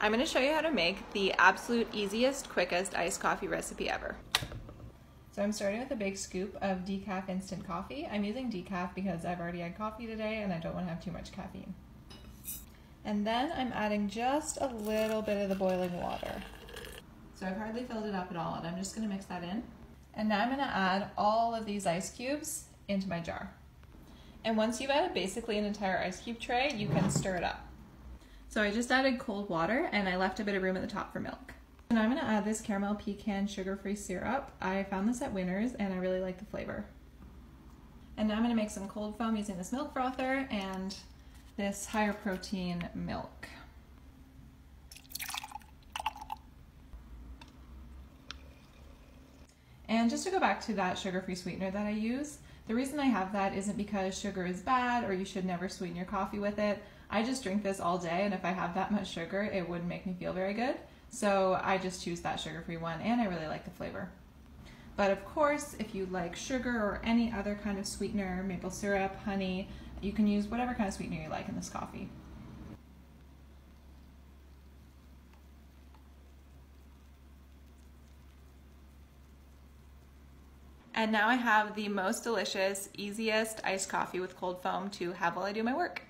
I'm gonna show you how to make the absolute easiest, quickest iced coffee recipe ever. So I'm starting with a big scoop of decaf instant coffee. I'm using decaf because I've already had coffee today and I don't wanna have too much caffeine. And then I'm adding just a little bit of the boiling water. So I've hardly filled it up at all and I'm just gonna mix that in. And now I'm gonna add all of these ice cubes into my jar. And once you've added basically an entire ice cube tray, you can stir it up. So I just added cold water and I left a bit of room at the top for milk. And I'm gonna add this caramel pecan sugar-free syrup. I found this at Winners and I really like the flavor. And now I'm gonna make some cold foam using this milk frother and this higher protein milk. And just to go back to that sugar-free sweetener that I use, the reason I have that isn't because sugar is bad or you should never sweeten your coffee with it. I just drink this all day and if I have that much sugar, it wouldn't make me feel very good. So I just choose that sugar-free one and I really like the flavor. But of course, if you like sugar or any other kind of sweetener, maple syrup, honey, you can use whatever kind of sweetener you like in this coffee. And now I have the most delicious, easiest iced coffee with cold foam to have while I do my work.